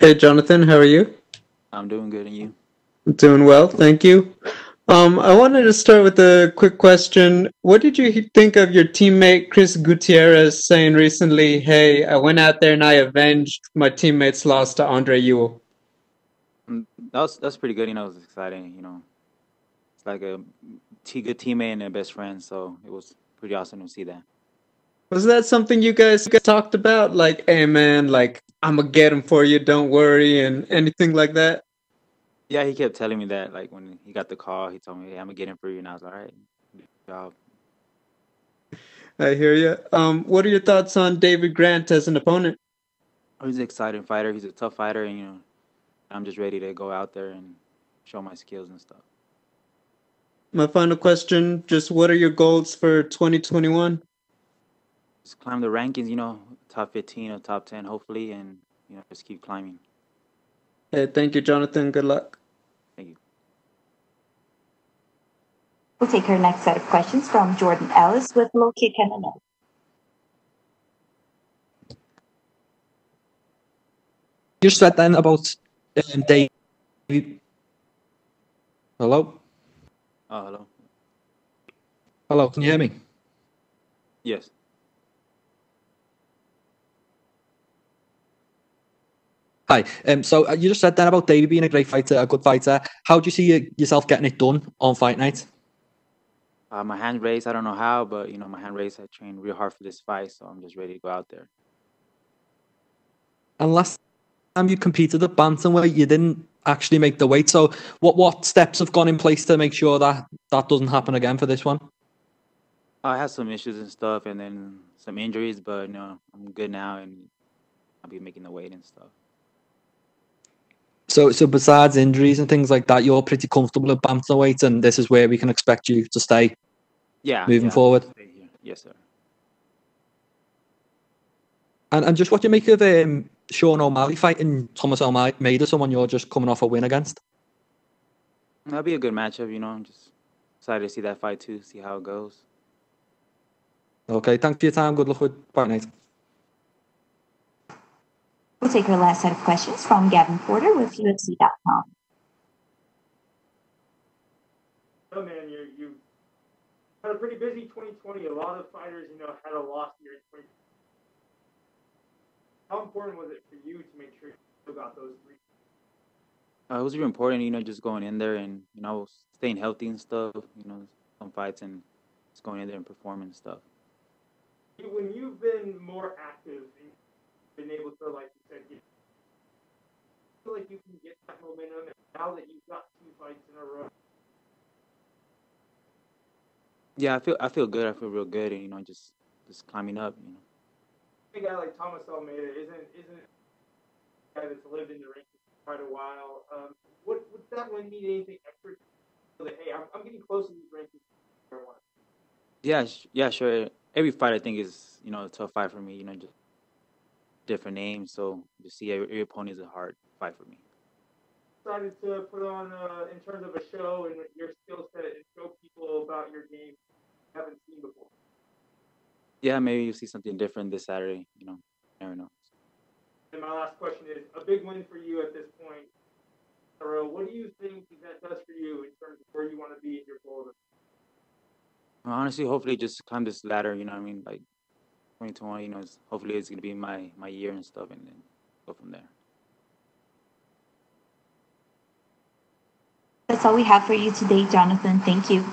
Hey, Jonathan, how are you? I'm doing good, and you? Doing well, thank you. Um, I wanted to start with a quick question. What did you think of your teammate Chris Gutierrez saying recently, "Hey, I went out there and I avenged my teammates' loss to Andre Ewell"? Mm, That was that's pretty good. You know, it was exciting. You know, it's like a t good teammate and a best friend, so it was pretty awesome to see that. Was that something you guys talked about? Like, "Hey, man, like I'm gonna get him for you, don't worry," and anything like that? Yeah, he kept telling me that. Like when he got the call, he told me, "Hey, I'm gonna get him for you," and I was like, "All right, good job." I hear you. Um, what are your thoughts on Davey Grant as an opponent? Oh, He's an exciting fighter. He's a tough fighter, and you know, I'm just ready to go out there and show my skills and stuff. My final question, just what are your goals for 2021? Just climb the rankings. You know, top 15 or top 10, hopefully, and you know, just keep climbing. Hey, thank you, Jonathan. Good luck. Thank you. We'll take our next set of questions from Jordan Ellis with Low Kick MMA. You said then about um, Davey. Hello, Oh, hello. hello. Can you hear me? Yes. Hi. Um. So uh, you just said then about Davey being a great fighter, a good fighter. How do you see yourself getting it done on fight night? Uh, my hand raised. I don't know how, but you know, my hand raised. I trained real hard for this fight, so I'm just ready to go out there. And last time you competed at bantamweight, you didn't actually make the weight. So what what steps have gone in place to make sure that that doesn't happen again for this one? I had some issues and stuff, and then some injuries, but no, I'm good now, and I'll be making the weight and stuff. So so besides injuries and things like that, you're pretty comfortable at bantamweight, and this is where we can expect you to stay Yeah. moving yeah, forward. Yes, sir. And and just what do you make of um, Sean O'Malley fighting Thomas Almeida, someone you're just coming off a win against? That'll be a good matchup. You know, I'm just excited to see that fight too, see how it goes. Okay, thanks for your time. Good luck with fight night. We'll take our last set of questions from Gavin Porter with UFC.com. Oh man, you you had a pretty busy 2020. A lot of fighters, you know, had a lost year How important was it for you to make sure you still got those three? Uh, it was really important, you know, just going in there and you know staying healthy and stuff. You know, some fights and just going in there and performing and stuff. When you've been more active and been able to, like you said, get, feel like you can get that momentum. And now that you've got two fights in a row, Yeah, I feel I feel good. I feel real good, and you know, just just climbing up. You know. a guy like Thomas Almeida isn't isn't a guy that's lived in the ring for quite a while. Um, would would that win mean anything extra? So that hey, I'm, I'm getting close to these rankings. Yeah, yeah, sure. Every fight I think is you know a tough fight for me. You know, just different names, so to see every, opponent is a hard fight for me. decided to put on uh, in terms of a show and your skill set and show people about your game you haven't seen before. Yeah, maybe you see something different this Saturday. You know, never know. And my last question is a big win for you at this point. Taro, what do you think that does for you in terms of where you want to be in your goal? Honestly, hopefully, just climb this ladder. You know, what I mean, like 2020. You know, it's, hopefully it's gonna be my my year and stuff, and then go from there. That's all we have for you today, Jonathan. Thank you.